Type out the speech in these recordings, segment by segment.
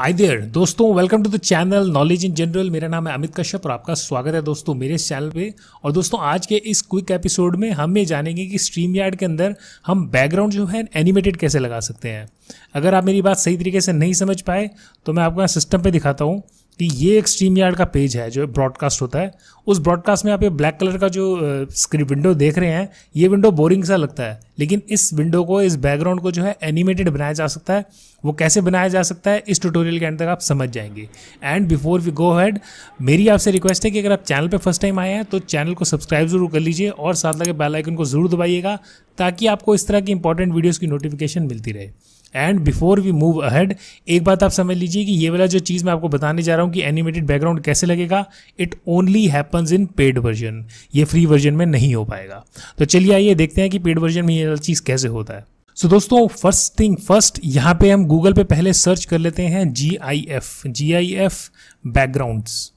आई there दोस्तों welcome to the channel knowledge in general मेरा नाम है अमित कश्यप और आपका स्वागत है दोस्तों मेरे चैनल पे। और दोस्तों, आज के इस क्विक एपिसोड में हम ये जानेंगे कि स्ट्रीम यार्ड के अंदर हम बैकग्राउंड जो है एनिमेटेड कैसे लगा सकते हैं। अगर आप मेरी बात सही तरीके से नहीं समझ पाए तो मैं आपको यहाँ सिस्टम पर दिखाता हूँ। कि ये एक स्ट्रीम यार्ड का पेज है जो ब्रॉडकास्ट होता है। उस ब्रॉडकास्ट में आप ये ब्लैक कलर का जो स्क्रीन विंडो देख रहे हैं, ये विंडो बोरिंग सा लगता है। लेकिन इस विंडो को, इस बैकग्राउंड को जो है एनिमेटेड बनाया जा सकता है। वो कैसे बनाया जा सकता है, इस ट्यूटोरियल के अंदर आप समझ जाएँगे। And before we go ahead मेरी आपसे रिक्वेस्ट है कि अगर आप चैनल पर फ़र्स्ट टाइम आए हैं तो चैनल को सब्सक्राइब ज़रूर कर लीजिए और साथ लगे बेल आइकन को ज़रूर दबाइएगा, ताकि आपको इस तरह की इंपॉर्टेंट वीडियोज़ की नोटिफिकेशन मिलती रहे। And before we move ahead एक बात आप समझ लीजिए कि ये वाला जो चीज़ मैं आपको बताने जा रहा हूँ कि एनिमेटेड बैकग्राउंड कैसे लगेगा it only happens in paid version ये फ्री वर्जन में नहीं हो पाएगा। तो चलिए आइए देखते हैं कि पेड वर्जन में ये वाला चीज़ कैसे होता है। सो so, दोस्तों फ़र्स्ट थिंग फ़र्स्ट यहाँ पे हम गूगल पे पहले सर्च कर लेते हैं G I F G I F backgrounds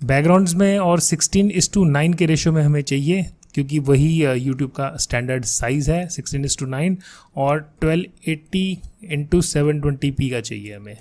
backgrounds में और 16 इस टू नाइन के रेशो में हमें चाहिए। क्योंकि वही यूट्यूब का स्टैंडर्ड साइज़ है सिक्सटीन इस टू नाइन और twelve eighty into seven twenty P का चाहिए हमें।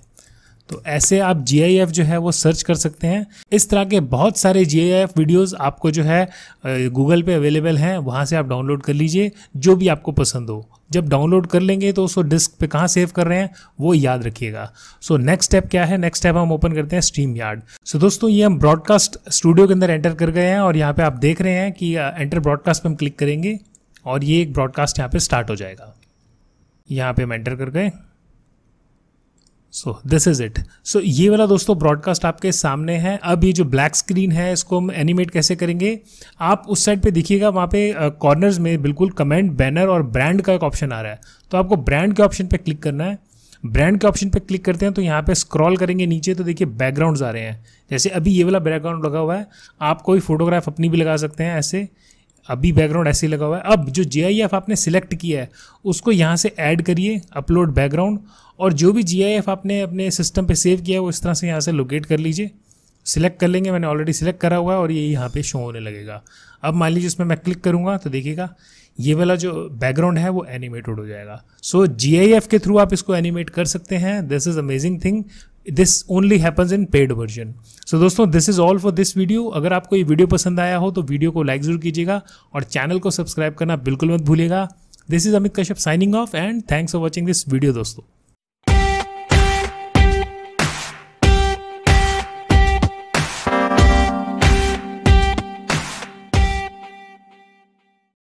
तो ऐसे आप GIF जो है वो सर्च कर सकते हैं। इस तरह के बहुत सारे जी आई वीडियोज़ आपको जो है गूगल पे अवेलेबल हैं, वहाँ से आप डाउनलोड कर लीजिए, जो भी आपको पसंद हो। जब डाउनलोड कर लेंगे तो उसको डिस्क पे कहाँ सेव कर रहे हैं, वो याद रखिएगा। सो नेक्स्ट स्टेप क्या है? नेक्स्ट स्टेप हम ओपन करते हैं स्ट्रीम यार्ड सो दोस्तों, ये हम ब्रॉडकास्ट स्टूडियो के अंदर एंटर कर गए हैं और यहाँ पे आप देख रहे हैं कि एंटर ब्रॉडकास्ट पे हम क्लिक करेंगे और ये एक ब्रॉडकास्ट यहाँ पर स्टार्ट हो जाएगा। यहाँ पर हम एंटर कर गए। So this is it so ये वाला दोस्तों ब्रॉडकास्ट आपके सामने है। अब ये जो ब्लैक स्क्रीन है इसको हम एनिमेट कैसे करेंगे? आप उस साइड पे देखिएगा वहाँ पे कॉर्नर्स uh, में बिल्कुल कमेंट बैनर और ब्रांड का एक ऑप्शन आ रहा है। तो आपको ब्रांड के ऑप्शन पे क्लिक करना है। ब्रांड के ऑप्शन पे क्लिक करते हैं तो यहाँ पे स्क्रॉल करेंगे नीचे तो देखिए बैकग्राउंड्स आ रहे हैं। जैसे अभी ये वाला बैकग्राउंड लगा हुआ है आप कोई फोटोग्राफ अपनी भी लगा सकते हैं ऐसे। अभी बैकग्राउंड ऐसे लगा हुआ है। अब जो जे आपने सिलेक्ट किया है उसको यहाँ से ऐड करिए अपलोड बैकग्राउंड और जो भी GIF आपने अपने सिस्टम पे सेव किया है वो इस तरह से यहाँ से लोकेट कर लीजिए। सिलेक्ट कर लेंगे मैंने ऑलरेडी सिलेक्ट करा हुआ है और ये यहाँ पे शो होने लगेगा। अब मान लीजिए इसमें मैं क्लिक करूँगा तो देखिएगा ये वाला जो बैकग्राउंड है वो एनिमेटेड हो जाएगा। सो so, जी के थ्रू आप इसको एनिमेट कर सकते हैं। This is amazing thing this only happens in paid version so दोस्तों this is all for this video अगर आपको ये वीडियो पसंद आया हो तो वीडियो को लाइक ज़रूर कीजिएगा और चैनल को सब्सक्राइब करना बिल्कुल मत भूलिएगा। This is Amit Kashyap signing off and thanks for watching this video दोस्तों।